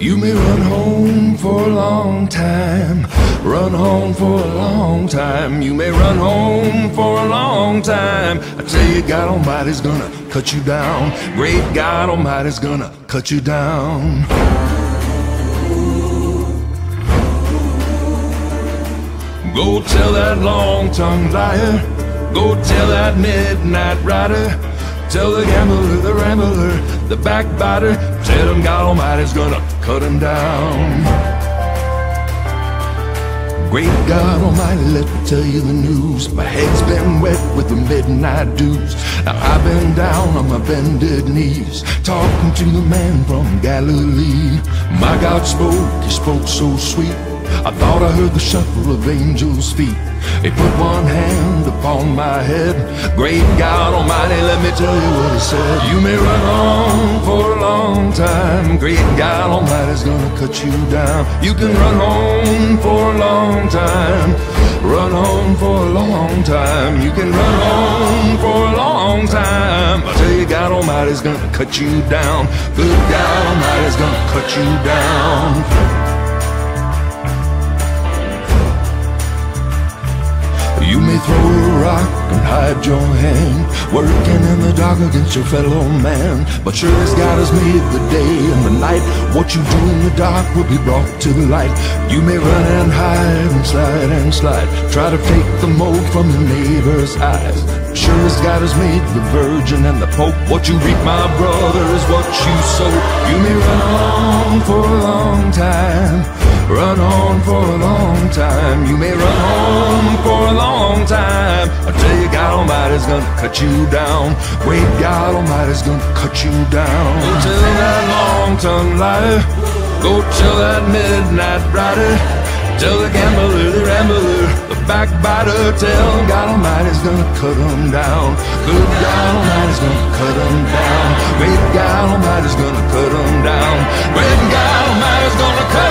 You may run home for a long time, run home for a long time. You may run home for a long time. I tell you, God Almighty's gonna cut you down. Great God Almighty's gonna cut you down. Go tell that long-tongued liar. Go tell that midnight rider. Tell the gambler, the rambler, the backbiter. Tell him God Almighty's gonna cut him down. Great God Almighty, let me tell you the news. My head's been wet with the midnight dews. Now I've been down on my bended knees, talking to the man from Galilee. My God spoke, he spoke so sweet. I thought I heard the shuffle of angels' feet. He put one hand upon my head. Great God Almighty, let me tell you what he said. You may run on for a long time. Great God Almighty's gonna cut you down. You can run on for a long time. Run on for a long time. You can run on for a long time. I tell you, God Almighty's gonna cut you down. Good God Almighty's gonna cut you down. And hide your hand, working in the dark against your fellow man. But sure as God has made the day and the night, what you do in the dark will be brought to the light. You may run and hide and slide and slide, try to take the mold from your neighbor's eyes. Sure as God has made the Virgin and the Pope, what you reap, my brother, is what you sow. You may run on for a long time, run on for a long time. You may run on for a long time. Almighty's gonna cut you down. Wait, God Almighty's gonna cut you down. Go tell that long tongue liar. Go tell that midnight rider. Tell the gambler, the rambler, the backbiter. Tell God Almighty's gonna cut him down. Good God Almighty's gonna cut him down. Wait, God Almighty's gonna cut him down. Wait, God Almighty's gonna cut